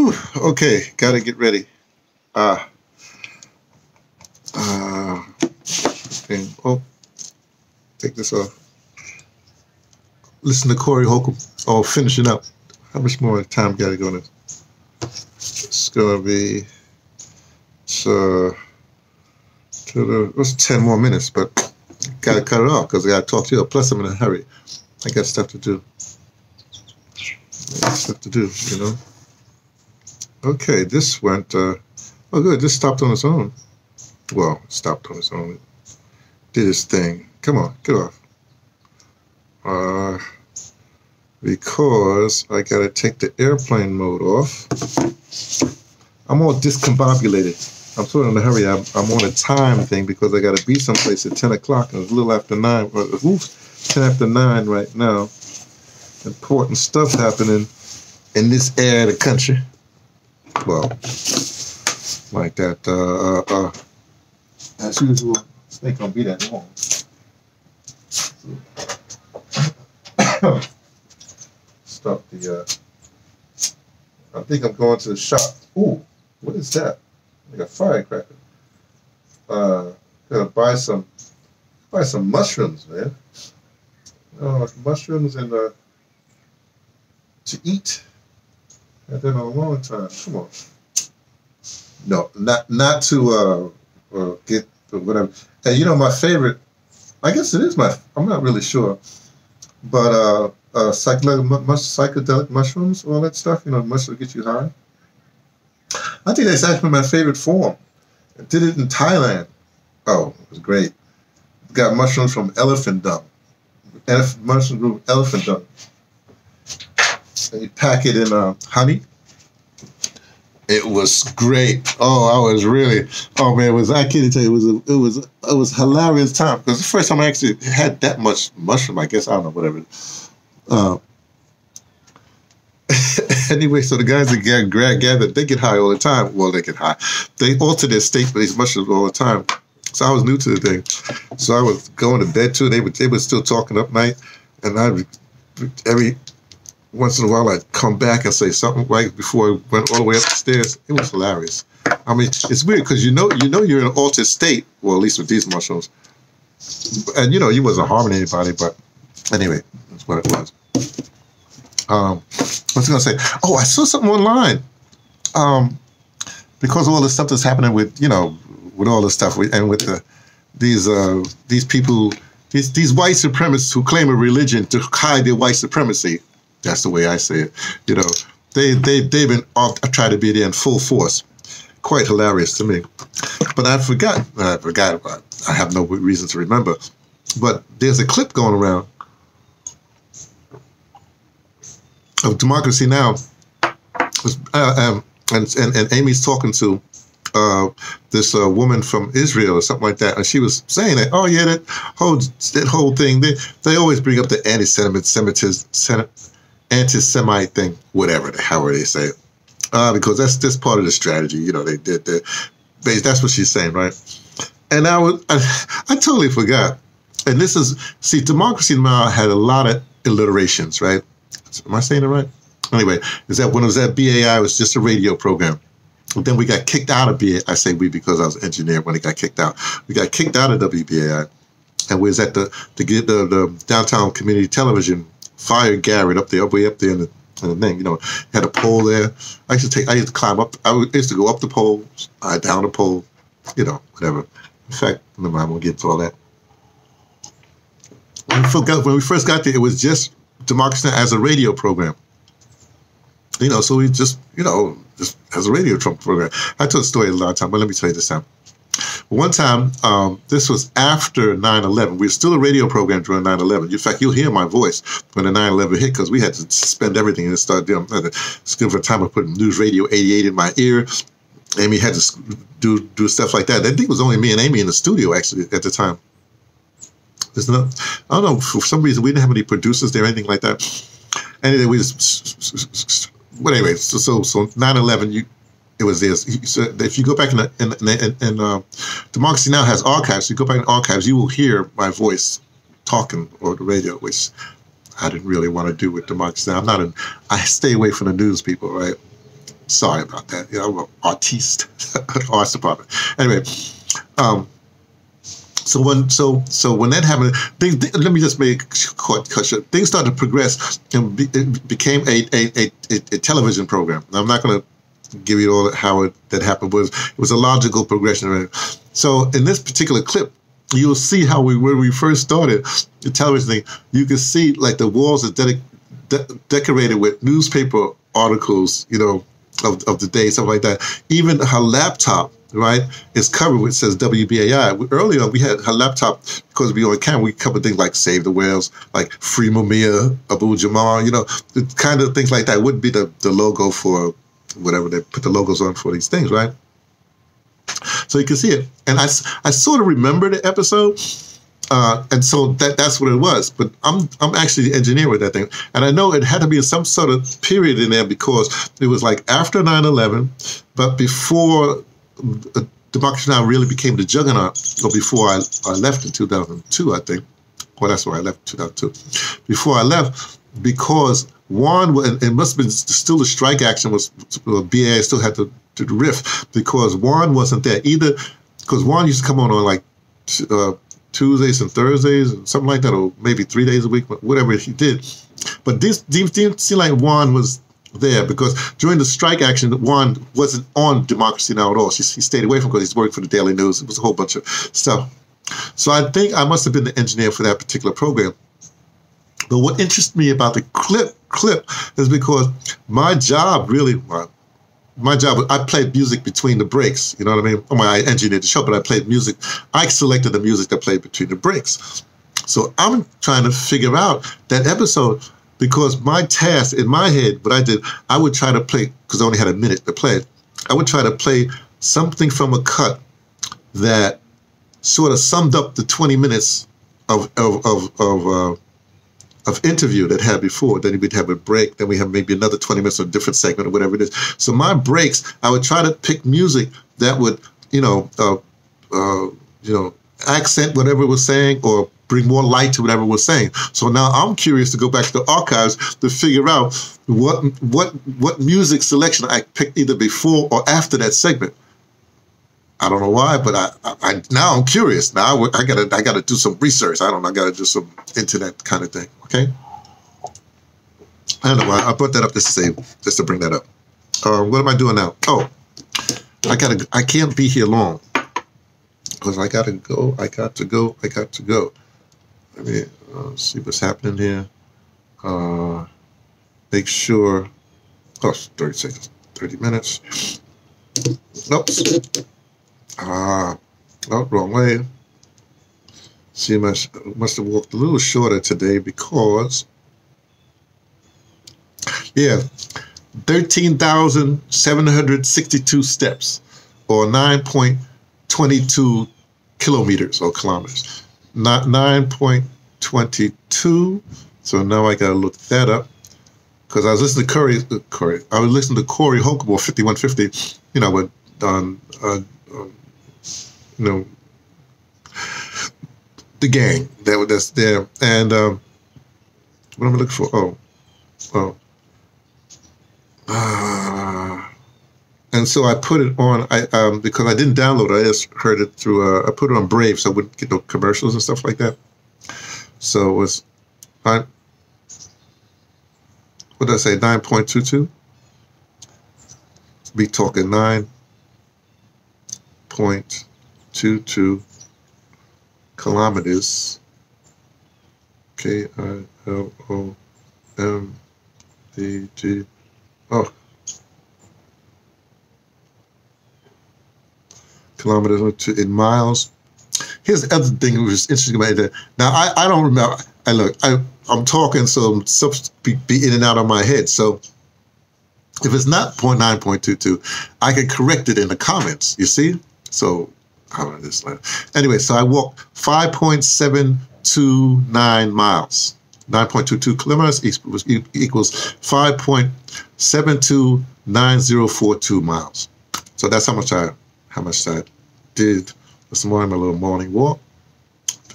Whew, okay, gotta get ready. Uh, uh, okay. Oh, take this off. Listen to Corey Holcomb. Oh, finishing up. How much more time gotta go on this? It's gonna be so to the what's ten more minutes, but gotta cut it off because I gotta talk to you. Plus, I'm in a hurry. I got stuff to do. I got stuff to do, you know. Okay, this went. Uh, oh, good. This stopped on its own. Well, stopped on its own. It did its thing. Come on, get off. Uh, because I gotta take the airplane mode off. I'm all discombobulated. I'm sort of in a hurry. I'm, I'm on a time thing because I gotta be someplace at 10 o'clock and it's a little after nine. Oof, 10 after nine right now. Important stuff happening in this area of the country well, like that. Uh, uh, uh, as usual, it's not gonna be that long. Stop the. Uh, I think I'm going to the shop. Ooh, what is that? Like a firecracker. Uh, gotta buy some, buy some mushrooms, man. Oh, mushrooms and uh, to eat. That in a long time. Come on. No, not not to uh, uh get whatever. And you know my favorite. I guess it is my. I'm not really sure, but uh, uh psychedelic, psychedelic mushrooms, all that stuff. You know, mushrooms get you high. I think that's actually my favorite form. I did it in Thailand. Oh, it was great. Got mushrooms from elephant dung. Mushrooms from elephant dung and pack it in uh, honey. It was great. Oh, I was really. Oh man, it was I can't tell you. It was a, it was it was hilarious time because the first time I actually had that much mushroom. I guess I don't know whatever. Uh, anyway, so the guys that get gathered, they get high all the time. Well, they get high. They alter their state for these mushrooms all the time. So I was new to the thing. So I was going to bed too. They were they were still talking up night, and I every once in a while I'd come back and say something right before I went all the way up the stairs. It was hilarious. I mean, it's weird because you know you know you're in an altered state, well at least with these mushrooms. And you know you wasn't harming anybody, but anyway, that's what it was. Um, I was gonna say, oh, I saw something online. Um, because all the stuff that's happening with you know with all the stuff and with the these uh, these people these these white supremacists who claim a religion to hide their white supremacy that's the way I say it. You know, they they they've been off, trying to be there in full force. Quite hilarious to me. But I forgot. I forgot. I have no reason to remember. But there's a clip going around of Democracy Now. Uh, um, and, and and Amy's talking to uh, this uh, woman from Israel or something like that, and she was saying that, oh yeah, that whole that whole thing. They they always bring up the anti-Semitism, anti-Semite thing, whatever the hell they say uh, because that's that's part of the strategy. You know, they did the that's what she's saying, right? And I was I, I totally forgot. And this is see, Democracy Now had a lot of alliterations, right? Am I saying it right? Anyway, is that when it was at BAI, it was just a radio program. And then we got kicked out of BAI. I say we because I was an engineer when it got kicked out. We got kicked out of WBAI, and we was at the the, the, the downtown community television fire garret up there, way up there in the, in the thing. You know, had a pole there. I used to take, I used to climb up. I used to go up the pole, uh, down the pole, you know, whatever. In fact, never mind, we'll get to all that. When we, first when we first got there, it was just Democracy as a radio program. You know, so we just, you know, just as a radio Trump program. I told the story a lot of time, but let me tell you this time. One time, um, this was after 9 11. We were still a radio program during 9 11. In fact, you'll hear my voice when the 9 11 hit because we had to suspend everything and start doing Still, for a time of putting News Radio 88 in my ear. Amy had to do do stuff like that. I think it was only me and Amy in the studio actually at the time. There's no, I don't know, for some reason we didn't have any producers there anything like that. Anyway, we just, but anyway, so so, so 9/11, you it was this. So if you go back in, in, in, uh, Democracy Now has archives. So you go back in archives, you will hear my voice talking or the radio, which I didn't really want to do with Democracy Now. I'm not an. I stay away from the news people, right? Sorry about that. You know, I'm an artiste, arts department. Anyway, um, so when so so when that happened, things, let me just make cut, cut. Things started to progress and be, it became a a, a, a television program. I'm not going to give you all how it, that happened. Was it was a logical progression. So in this particular clip, you'll see how we when we first started the television thing. You can see like the walls are de- de- decorated with newspaper articles, you know, of, of the day, stuff like that. Even her laptop right, is covered with says WBAI. Earlier, we had her laptop because we on camera. We covered things like Save the Whales, like Free Mumia, Abu Jamal, you know, kind of things like that. Would be the, the logo for whatever they put the logos on for these things, right? So you can see it. And I, I sort of remember the episode. Uh, and so that that's what it was. But I'm I'm actually the engineer with that thing, and I know it had to be some sort of period in there because it was like after 9/11, but before Democracy Now! really became the juggernaut or before I, I left in 2002, I think. Well, that's where I left 2002. Before I left, because Juan, it must have been still the strike action was, BA still had to, to riff because Juan wasn't there either. Because Juan used to come on on like uh, Tuesdays and Thursdays, something like that, or maybe three days a week, whatever he did. But this didn't seem like Juan was there because during the strike action, Juan wasn't on Democracy Now! at all. She, he stayed away from because he's working for the Daily News. It was a whole bunch of stuff. So I think I must have been the engineer for that particular program. But what interests me about the clip clip is because my job really, well, my job, I played music between the breaks. You know what I mean? Well, I engineered the show, but I played music. I selected the music that played between the breaks. So I'm trying to figure out that episode because my task in my head, what I did, I would try to play because I only had a minute to play. I would try to play something from a cut that sort of summed up the 20 minutes of of of of, uh, of interview that had before. Then we'd have a break. Then we have maybe another 20 minutes of a different segment or whatever it is. So my breaks, I would try to pick music that would, you know, uh, uh, you know, accent whatever was saying or bring more light to whatever we're saying. So now I'm curious to go back to the archives to figure out what what what music selection I picked either before or after that segment. I don't know why, but I, I, I now I'm curious. Now I, I, gotta I gotta do some research. I don't know. I gotta do some internet kind of thing. Okay. I don't know why I put that up just to say just to bring that up. Uh, what am I doing now? Oh, I gotta I can't be here long because I gotta go. I got to go. I got to go. Let me uh, see what's happening here. Uh, make sure. Oh, 30 seconds, 30 minutes. Oops. Ah, oh, wrong way. See, must must have walked a little shorter today because, yeah, 13,762 steps or 9.22 kilometers or kilometers not 9.22. So now I got to look that up because I was listening to Curry, uh, Curry. I was listening to Corey Holcomb 5150. You know, with um, uh, um, you know, the gang that that's there, and um, what am I looking for? Oh, oh. Uh, and so I put it on. I um, because I didn't download it. I just heard it through. Uh, I put it on Brave, so I wouldn't get no commercials and stuff like that. So it was, I. What did I say? Nine point two two. Be talking nine point two two kilometers. K I L O M E G. Oh, kilometers in miles. Here's the other thing that was interesting about that. Now, I, I don't remember. I look, I, I'm talking, so stuff be, be in and out of my head. So if it's not 0.9.22, I can correct it in the comments, you see? So, how about this? Anyway, so I walked 5.729 miles. 9.22 kilometers equals, equals 5.729042 miles. So that's how much I how much I did this morning, my little morning walk.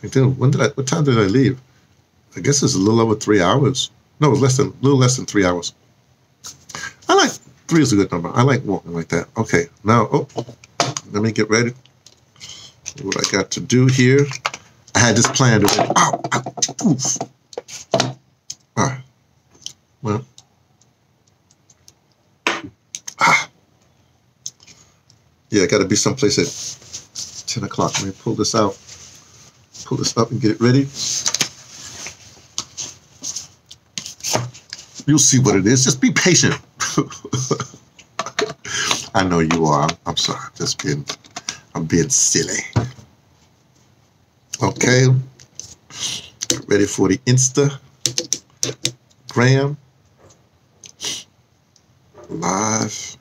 When did I? What time did I leave? I guess it's a little over three hours. No, it was less than a little less than three hours. I like three is a good number. I like walking like that. Okay, now, oh, let me get ready. What I got to do here. I had this planned already. Ow, ow, oof. All right. Well. Ah. Yeah, I got to be someplace at 10 o'clock. Let me pull this out. Pull this up and get it ready. You'll see what it is. Just be patient. I know you are. I'm, I'm sorry. Just being, I'm being silly. Okay. Ready for the Insta Gram live.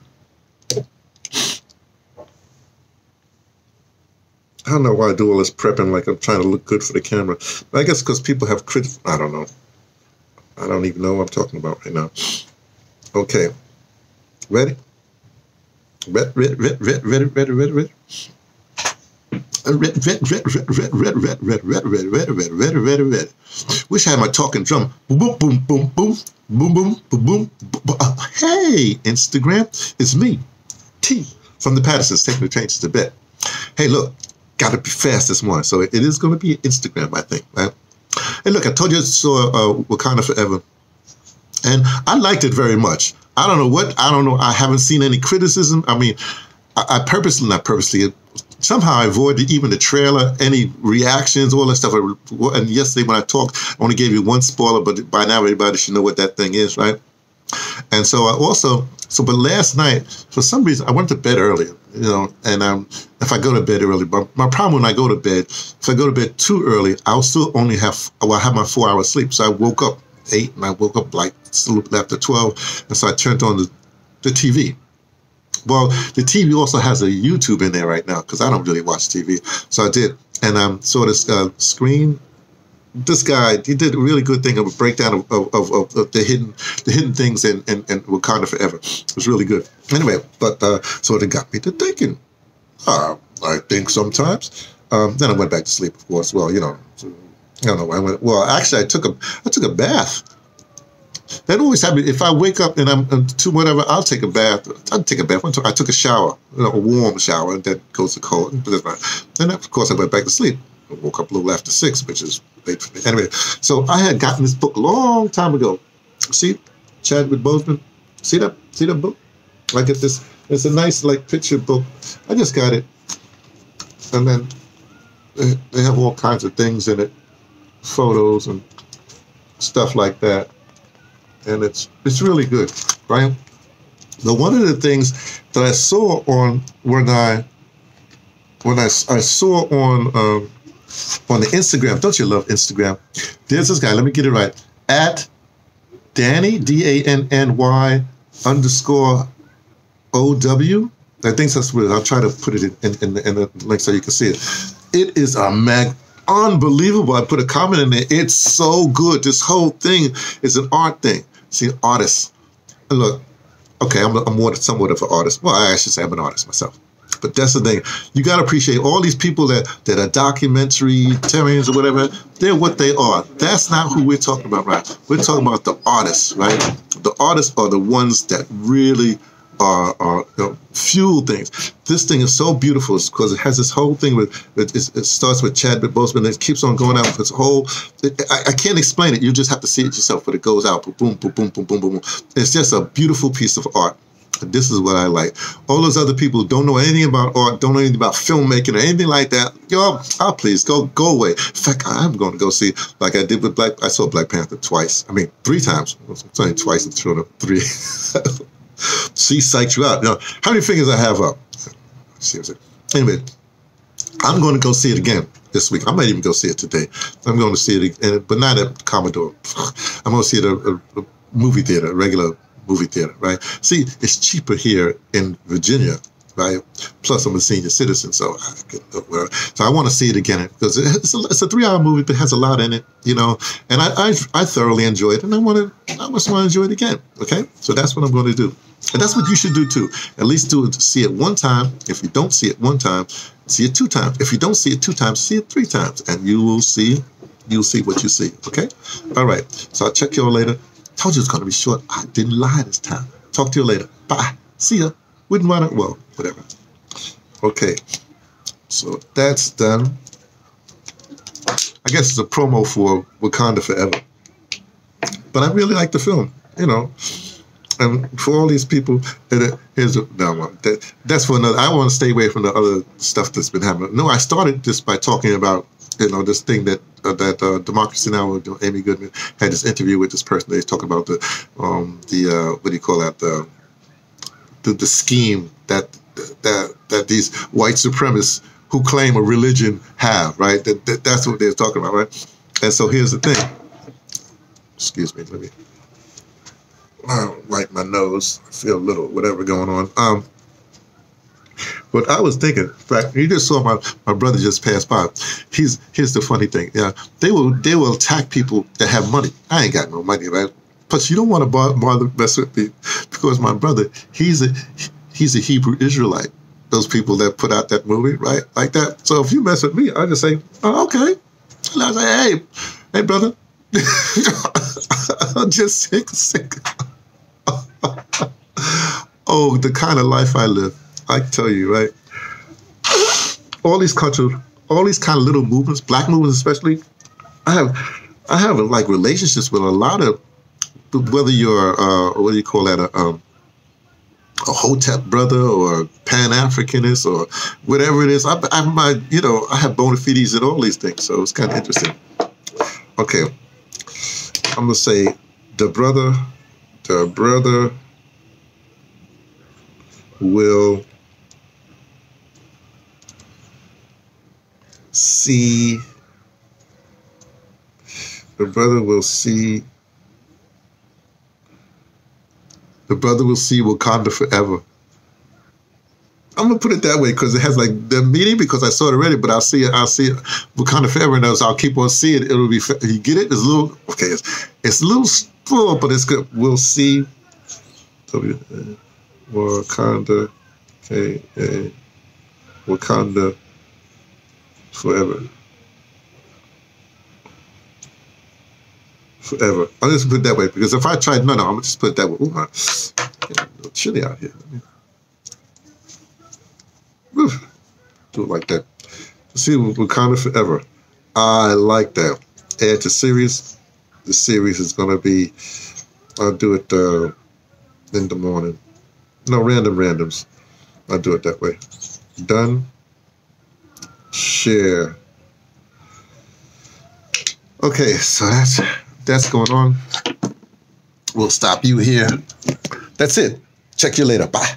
I don't know why I do all this prepping like I'm trying to look good for the camera. I guess because people have crit. I don't know. I don't even know what I'm talking about right now. Okay. Ready? Ready, ready, ready, ready, ready, ready, ready. Red, red, red, red, red, red, red, red, red, red, red, red, red, red. Wish I had my talking drum. Boom, boom, boom, boom, boom, boom, boom, boom. Hey, Instagram, it's me, T from the Pattersons, taking the train to Tibet. Hey, look, got to be fast this morning, so it is going to be Instagram, I think, right? Hey, look, I told you I saw uh, Wakanda Forever, and I liked it very much. I don't know what, I don't know, I haven't seen any criticism. I mean, I purposely, not purposely, somehow I avoided even the trailer, any reactions, all that stuff. And yesterday when I talked, I only gave you one spoiler, but by now everybody should know what that thing is, right? And so I also, so but last night, for some reason, I went to bed early, you know, and um, if I go to bed early, but my problem when I go to bed, if I go to bed too early, I'll still only have, well, I have my four hours sleep. So I woke up eight and I woke up like after 12. And so I turned on the, the TV. Well, the TV also has a YouTube in there right now because I don't really watch TV. So I did, and um, saw this uh, screen. This guy, he did a really good thing of a breakdown of, of, of, of the hidden the hidden things in, in, in, Wakanda Forever. It was really good. Anyway, but uh, so it got me to thinking. Uh, I think sometimes. Um, then I went back to sleep, of course. Well, you know, I don't know. I went. Well, actually, I took a I took a bath that always happens. If I wake up and I'm, to whatever, I'll take a bath. I'll take a bath. I took a shower, you know, a warm shower, and then goes to cold. And of course, I went back to sleep. I woke up a little after six, which is late for me. Anyway, so I had gotten this book a long time ago. See, Chadwick Boseman. See that? See that book? I get this. It's a nice like picture book. I just got it, and then they have all kinds of things in it, photos and stuff like that and it's it's really good, right? Now, one of the things that I saw on when I when I, I saw on um, on the Instagram, don't you love Instagram? There's this guy. Let me get it right. At Danny D A N N Y underscore O W. I think that's what it is. I'll try to put it in, in, in, the, in the link so you can see it. It is a mag unbelievable. I put a comment in there. It's so good. This whole thing is an art thing. See, artists. Look, okay, I'm, I'm more somewhat of an artist. Well, I should say I'm an artist myself. But that's the thing. You got to appreciate all these people that, that are documentarians or whatever. They're what they are. That's not who we're talking about, right? We're talking about the artists, right? The artists are the ones that really – are, are you know, fuel things. This thing is so beautiful because it has this whole thing with, it, it starts with Chadwick Boseman and it keeps on going out with its whole. It, I, I, can't explain it. You just have to see it yourself. But it goes out, boom, boom, boom, boom, boom, boom. It's just a beautiful piece of art. This is what I like. All those other people who don't know anything about art, don't know anything about filmmaking or anything like that. Yo, oh, please go go away. In fact, I'm going to go see like I did with Black. I saw Black Panther twice. I mean, three times. I'm saying twice and three. See, psyched you out. Now, how many fingers I have up? Anyway, I'm going to go see it again this week. I might even go see it today. I'm going to see it, again, but not at Commodore. I'm going to see it at a, a movie theater, a regular movie theater, right? See, it's cheaper here in Virginia right? Plus, I'm a senior citizen, so I could, uh, so I want to see it again because it's a, it's a three hour movie, but it has a lot in it, you know. And I I, I thoroughly enjoy it, and I want to I just want to enjoy it again. Okay, so that's what I'm going to do, and that's what you should do too. At least do it, to see it one time. If you don't see it one time, see it two times. If you don't see it two times, see it three times, and you will see you'll see what you see. Okay, all right. So I'll check you all later. Told you it's going to be short. I didn't lie this time. Talk to you later. Bye. See ya. Wouldn't want to. Well, whatever. Okay. So that's done. I guess it's a promo for Wakanda Forever. But I really like the film, you know. And for all these people, here's a, no, that, that's for another. I want to stay away from the other stuff that's been happening. No, I started this by talking about, you know, this thing that uh, that uh, Democracy Now! Amy Goodman had this interview with this person. They talking about the um, the uh, what do you call that the the, the scheme that that that these white supremacists who claim a religion have, right? That, that, that's what they're talking about, right? And so here's the thing. Excuse me, let me I like my nose. I feel a little whatever going on. Um, but I was thinking, in fact, you just saw my, my brother just pass by. He's here's the funny thing. Yeah, they will they will attack people that have money. I ain't got no money, right? But you don't want to bother, mess with me because my brother, he's a he's a Hebrew Israelite those people that put out that movie, right? Like that. So if you mess with me, I just say, oh, okay. And I say, hey, hey, brother. I'm just sick, sick. oh, the kind of life I live. I tell you, right? All these cultures, all these kind of little movements, black movements especially, I have I have like relationships with a lot of whether you're uh, what do you call that a um, a Hotep brother or Pan Africanist or whatever it is. I, I, you know, I have bona fides and all these things, so it's kind of interesting. Okay, I'm gonna say the brother, the brother will see. The brother will see the brother will see Wakanda forever. I'm gonna put it that way because it has like the meaning because I saw it already, but I'll see it. I'll see it Wakanda forever, and I'll keep on seeing it. It'll be you get it. It's a little okay. It's it's a little full, but it's good. We'll see. Wakanda, okay, Wakanda forever. Forever. I'm just put it that way because if I tried, no, no, I'm gonna just put it that way. Ooh, my, a little chilly out here. Do it like that. See, Wakanda forever. I like that. Add to series. The series is gonna be. I'll do it uh, in the morning. No random randoms. I'll do it that way. Done. Share. Okay, so that's that's going on. We'll stop you here. That's it. Check you later. Bye.